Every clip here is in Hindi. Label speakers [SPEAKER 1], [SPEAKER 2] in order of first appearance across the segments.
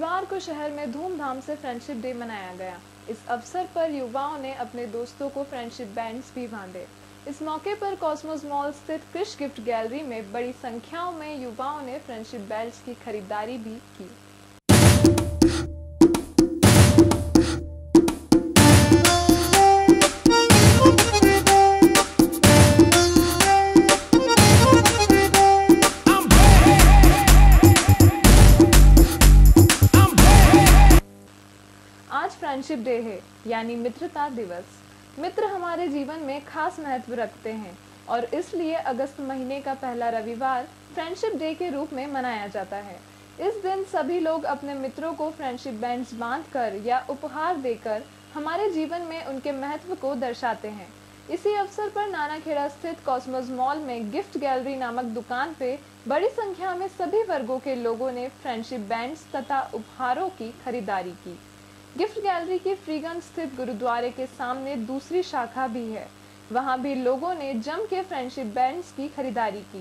[SPEAKER 1] नाम से फ्रेंडशिप डे मनाया गया। इस अवसर पर युवाओं ने अपने दोस्तों को फ्रेंडशिप बैंड्स भी बांधे। इस मौके पर कॉस्मोस मॉल स्थित क्रिश गिफ्ट गैलरी में बड़ी संख्याओं में युवाओं ने फ्रेंडशिप बैंड्स की खरीदारी भी की। आज फ्रेंडशिप डे है, यानी मित्रता दिवस। मित्र हमारे जीवन में खास महत्व रखते हैं, और इसलिए अगस्त महीने का पहला रविवार फ्रेंडशिप डे के रूप में मनाया जाता है। इस दिन सभी लोग अपने मित्रों को फ्रेंडशिप बैंड्स बांधकर या उपहार देकर हमारे जीवन में उनके महत्व को दर्शाते हैं। इसी अवसर पर नानाखेड़ा स्थित कॉस्मोस मॉल में गिफ्ट गैलरी नामक दुकान पे बड़ी संख्या में सभी वर्गों के लोगों ने फ्रेंडशिप बैंड्स तथा उपहारों की खरीदारी की। गिफ्ट गैलरी के फ्रीगंज स्थित गुरुद्वारे के सामने दूसरी शाखा भी है। वहाँ भी लोगों ने जम के फ्रेंडशिप बैंड्स की खरीदारी की।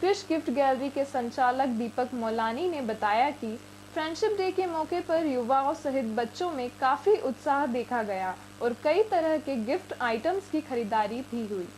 [SPEAKER 1] क्रिश गिफ्ट गैलरी के संचालक दीपक मौलानी ने बताया कि फ्रेंडशिप डे के मौके पर युवाओं सहित बच्चों में काफ़ी उत्साह देखा गया और कई तरह के गिफ्ट आइटम्स की खरीदारी भी हुई।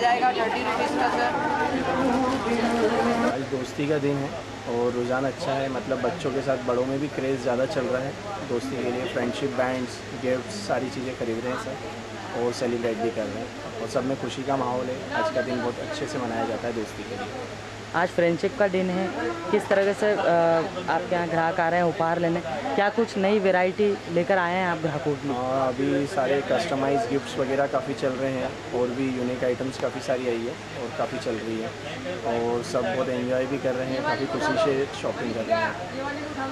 [SPEAKER 2] जाएगा थर्टी रुपीज़ का सर
[SPEAKER 3] दोस्ती का दिन है और रुझान अच्छा है। मतलब बच्चों के साथ बड़ों में भी क्रेज़ ज़्यादा चल रहा है। दोस्ती के लिए फ्रेंडशिप बैंड्स गिफ्ट सारी चीज़ें खरीद रहे हैं सब। और सेलिब्रेट भी कर रहे हैं। और सब में खुशी का माहौल है। आज का दिन बहुत अच्छे से मनाया जाता है दोस्ती के लिए।
[SPEAKER 2] आज फ्रेंडशिप का दिन है। किस तरह से आपके यहाँ ग्राहक आ रहे हैं उपहार लेने? क्या कुछ नई वैरायटी लेकर आए हैं आप ग्राहकों के?
[SPEAKER 3] अभी सारे कस्टमाइज गिफ्ट्स वगैरह काफ़ी चल रहे हैं। और भी यूनिक आइटम्स काफ़ी सारी आई है और काफ़ी चल रही है। और सब बहुत एंजॉय भी कर रहे हैं काफ़ी खुशी से शॉपिंग कर रहे हैं।